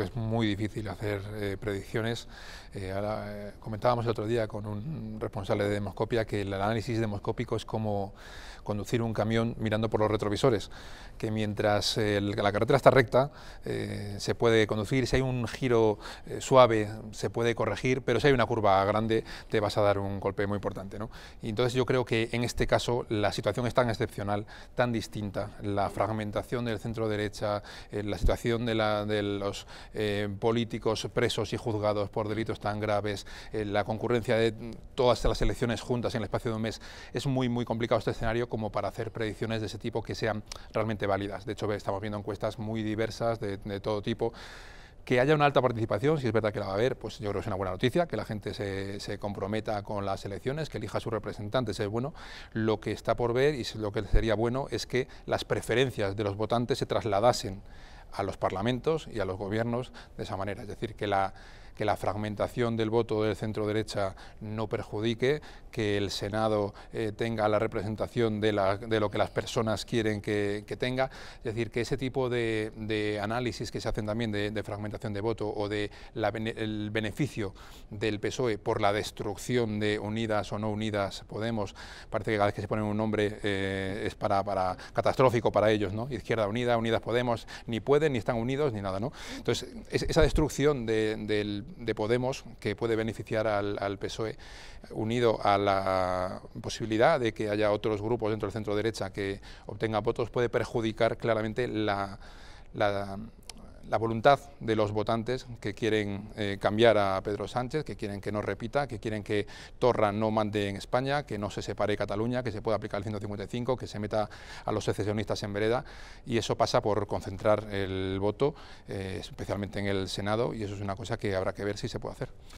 Es muy difícil hacer eh, predicciones. Eh, eh, comentábamos el otro día con un responsable de demoscopia que el análisis demoscópico es como conducir un camión mirando por los retrovisores, que mientras la carretera está recta se puede conducir, si hay un giro suave se puede corregir, pero si hay una curva grande te vas a dar un golpe muy importante. ¿no? Entonces yo creo que en este caso la situación es tan excepcional, tan distinta, la fragmentación del centro derecha, la situación de, la, de los eh, políticos presos y juzgados por delitos tan graves, eh, la concurrencia de todas las elecciones juntas en el espacio de un mes, es muy, muy complicado este escenario como para hacer predicciones de ese tipo que sean realmente válidas. De hecho, estamos viendo encuestas muy diversas de, todo tipo. Que haya una alta participación, si es verdad que la va a haber, pues yo creo que es una buena noticia, que la gente se, se, comprometa con las elecciones, que elija a sus representantes, es bueno. Lo que está por ver y lo que sería bueno es que las preferencias de los votantes se trasladasen a los parlamentos y a los gobiernos de esa manera. Es decir, que la, que la fragmentación del voto del centro derecha no perjudique, que el Senado eh, tenga la representación de, lo que las personas quieren que, tenga. Es decir, que ese tipo de, análisis que se hacen también de, fragmentación de voto o de el beneficio del PSOE por la destrucción de unidas o no unidas Podemos, parece que cada vez que se pone un nombre eh, es para, para, catastrófico para ellos, ¿no? Izquierda Unida, Unidas Podemos, ni pueden, ni están unidos, ni nada, ¿no? Entonces, esa destrucción del de Podemos que puede beneficiar al, PSOE, unido a la posibilidad de que haya otros grupos dentro del centro derecha que obtengan votos, puede perjudicar claramente la la voluntad de los votantes que quieren eh, cambiar a Pedro Sánchez, que quieren que no repita, que quieren que Torra no mande en España, que no se separe Cataluña, que se pueda aplicar el 155, que se meta a los secesionistas en vereda y eso pasa por concentrar el voto, eh, especialmente en el Senado y eso es una cosa que habrá que ver si se puede hacer.